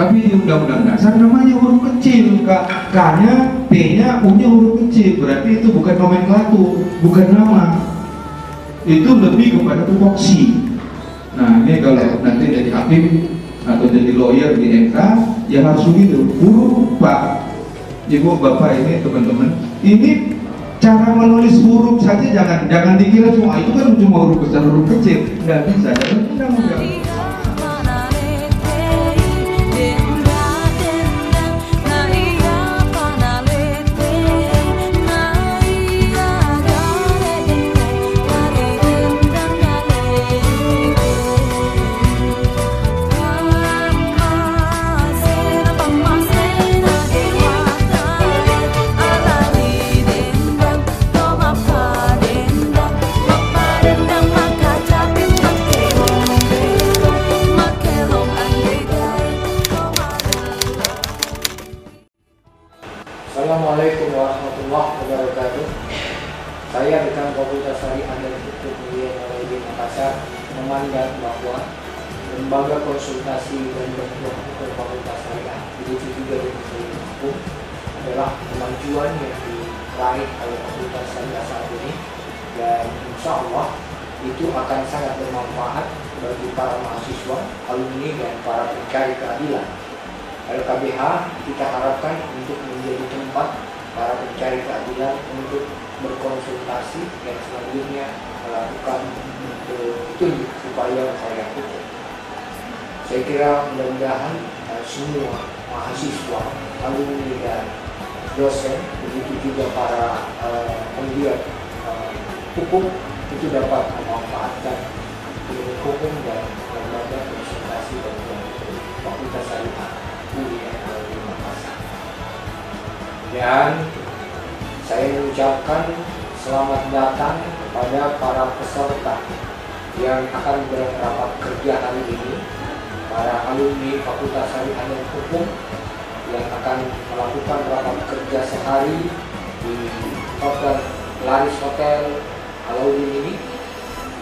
Tapi di undang-undang dasar namanya huruf kecil, K, K-nya, T-nya, U-nya huruf kecil. Berarti itu bukan nomenklatur, bukan nama. Itu lebih kepada tupoksi. Nah, ini kalau nanti jadi hakim atau jadi lawyer di MK, ya harus begitu. Huruf Pak, Ibu, Bapak ini teman-teman, ini cara menulis huruf saja jangan jangan dikira cuma itu kan cuma huruf besar huruf kecil nggak bisa dalam undang-undang Assalamualaikum warahmatullahi wabarakatuh. Saya Dekan Fakultas Syariah dan Hukum UIN Makassar memandang bahwa lembaga konsultasi dan bantuan hukum Fakultas Syariah juga Fakultas Hukum adalah kemajuan yang diraih oleh Fakultas Syariah saat ini dan insya Allah itu akan sangat bermanfaat bagi para mahasiswa, alumni dan para pencari keadilan LKBH kita harapkan untuk menjadi tempat para pencari keadilan untuk berkonsultasi dan selanjutnya melakukan petunjuk supaya saya hukum. Saya kira mudah-mudahan uh, semua mahasiswa, alumni dan dosen, begitu juga para uh, penggiat hukum itu dapat memanfaatkan hukum dan lembaga konsultasi dan fakultas syariah dan saya mengucapkan selamat datang kepada para peserta yang akan berapat kerja hari ini. Para alumni Fakultas Syariah Hukum yang akan melakukan rapat kerja sehari di Hotel Laris Hotel Alauddin ini.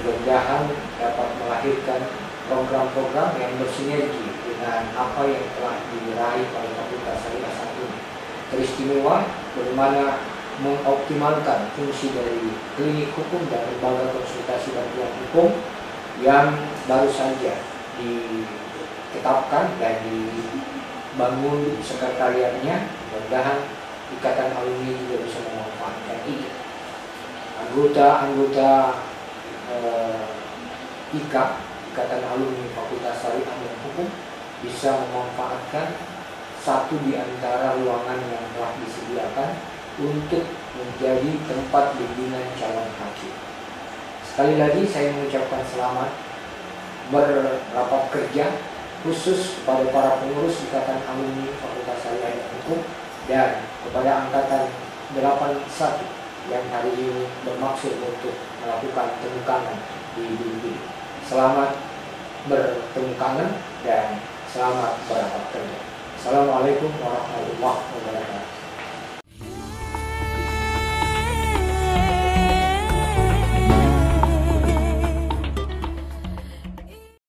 Mudah-mudahan dapat melahirkan program-program yang bersinergi dengan apa yang telah diraih oleh Fakultas Syariah ini. Teristimewa bagaimana mengoptimalkan fungsi dari klinik hukum dan lembaga konsultasi bantuan hukum yang baru saja ditetapkan dan dibangun sekretariatnya mudah-mudahan ikatan alumni juga bisa memanfaatkan itu anggota-anggota eh, IKA Ikatan Alumni Fakultas Syariah dan Hukum bisa memanfaatkan satu di antara ruangan yang telah disediakan untuk menjadi tempat bimbingan calon hakim. Sekali lagi saya mengucapkan selamat berrapat kerja khusus kepada para pengurus Ikatan Alumni Fakultas Syariah Hukum dan kepada angkatan 81 yang hari ini bermaksud untuk melakukan temukangan di BIMBI. Selamat bertemu kangen dan selamat berapat kerja. Assalamualaikum warahmatullahi wabarakatuh.